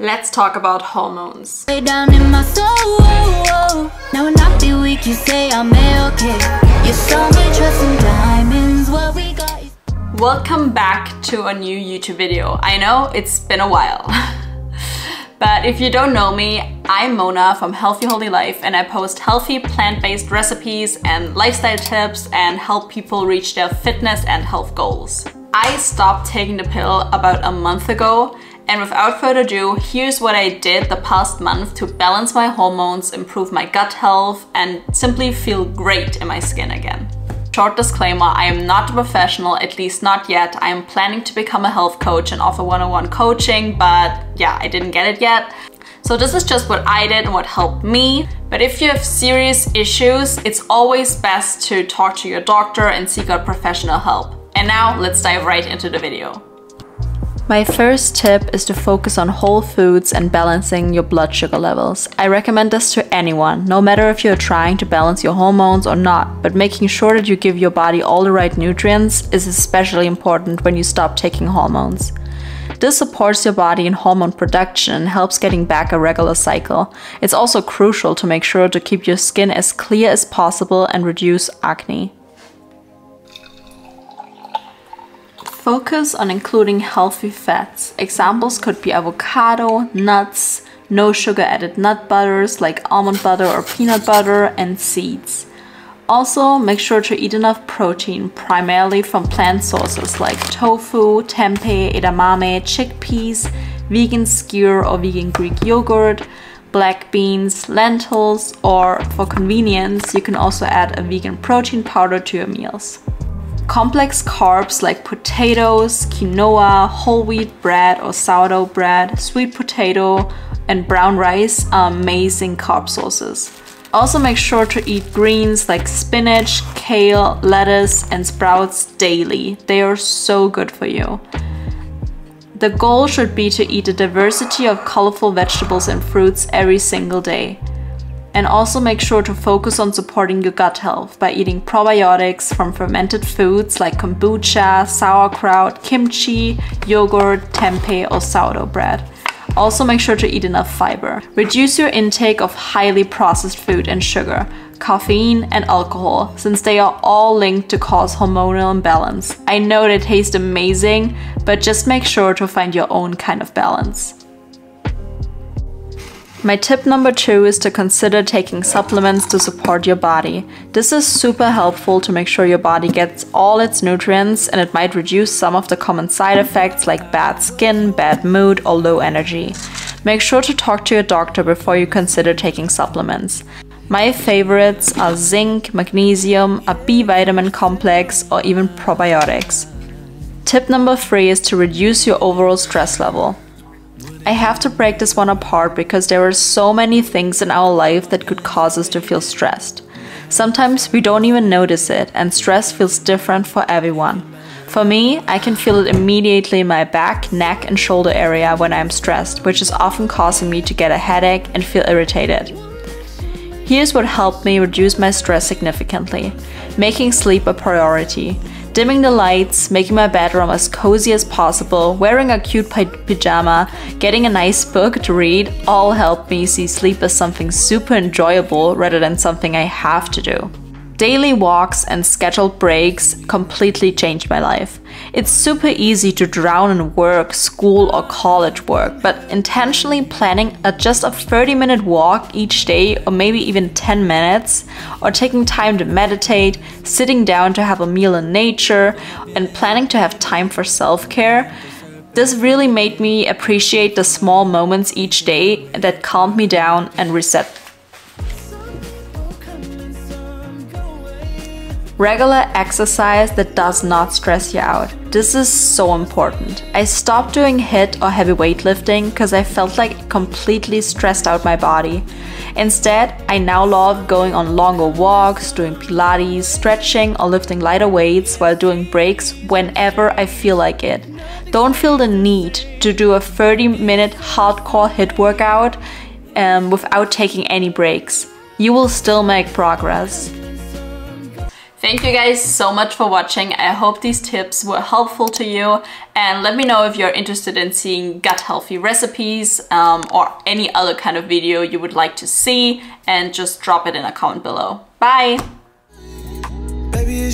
Let's talk about hormones. Down in my soul. Now when I feel weak, you say I'm okay. You me diamonds. What we got. is- Welcome back to a new YouTube video. I know it's been a while. but if you don't know me, I'm Mona from Healthy Holy Life and I post healthy plant-based recipes and lifestyle tips and help people reach their fitness and health goals. I stopped taking the pill about a month ago and without further ado, here's what I did the past month to balance my hormones, improve my gut health and simply feel great in my skin again. Short disclaimer, I am not a professional, at least not yet. I am planning to become a health coach and offer one-on-one coaching, but yeah, I didn't get it yet. So this is just what I did and what helped me. But if you have serious issues, it's always best to talk to your doctor and seek out professional help. And now let's dive right into the video. My first tip is to focus on whole foods and balancing your blood sugar levels. I recommend this to anyone, no matter if you're trying to balance your hormones or not, but making sure that you give your body all the right nutrients is especially important when you stop taking hormones. This supports your body in hormone production and helps getting back a regular cycle. It's also crucial to make sure to keep your skin as clear as possible and reduce acne. Focus on including healthy fats. Examples could be avocado, nuts, no sugar added nut butters like almond butter or peanut butter, and seeds. Also, make sure to eat enough protein, primarily from plant sources like tofu, tempeh, edamame, chickpeas, vegan skyr or vegan Greek yogurt, black beans, lentils, or for convenience, you can also add a vegan protein powder to your meals. Complex carbs like potatoes, quinoa, whole wheat bread or sourdough bread, sweet potato, and brown rice are amazing carb sources. Also make sure to eat greens like spinach, kale, lettuce, and sprouts daily. They are so good for you. The goal should be to eat a diversity of colorful vegetables and fruits every single day. And also make sure to focus on supporting your gut health by eating probiotics from fermented foods like kombucha, sauerkraut, kimchi, yogurt, tempeh, or sourdough bread. Also make sure to eat enough fiber. Reduce your intake of highly processed food and sugar, caffeine, and alcohol, since they are all linked to cause hormonal imbalance. I know they taste amazing, but just make sure to find your own kind of balance. My tip number two is to consider taking supplements to support your body. This is super helpful to make sure your body gets all its nutrients and it might reduce some of the common side effects like bad skin, bad mood, or low energy. Make sure to talk to your doctor before you consider taking supplements. My favorites are zinc, magnesium, a B vitamin complex, or even probiotics. Tip number three is to reduce your overall stress level. I have to break this one apart because there are so many things in our life that could cause us to feel stressed. Sometimes we don't even notice it, and stress feels different for everyone. For me, I can feel it immediately in my back, neck, and shoulder area when I'm stressed, which is often causing me to get a headache and feel irritated. Here's what helped me reduce my stress significantly making sleep a priority. Dimming the lights, making my bedroom as cozy as possible, wearing a cute pajama, getting a nice book to read all help me see sleep as something super enjoyable rather than something I have to do. Daily walks and scheduled breaks completely changed my life. It's super easy to drown in work, school, or college work, but intentionally planning a just a 30 minute walk each day, or maybe even 10 minutes, or taking time to meditate, sitting down to have a meal in nature, and planning to have time for self care. This really made me appreciate the small moments each day that calmed me down and reset Regular exercise that does not stress you out. This is so important. I stopped doing HIIT or heavy weightlifting because I felt like it completely stressed out my body. Instead, I now love going on longer walks, doing Pilates, stretching, or lifting lighter weights while doing breaks whenever I feel like it. Don't feel the need to do a 30 minute hardcore HIIT workout um, without taking any breaks. You will still make progress. Thank you guys so much for watching. I hope these tips were helpful to you and let me know if you're interested in seeing gut healthy recipes um, or any other kind of video you would like to see and just drop it in a comment below. Bye! Baby,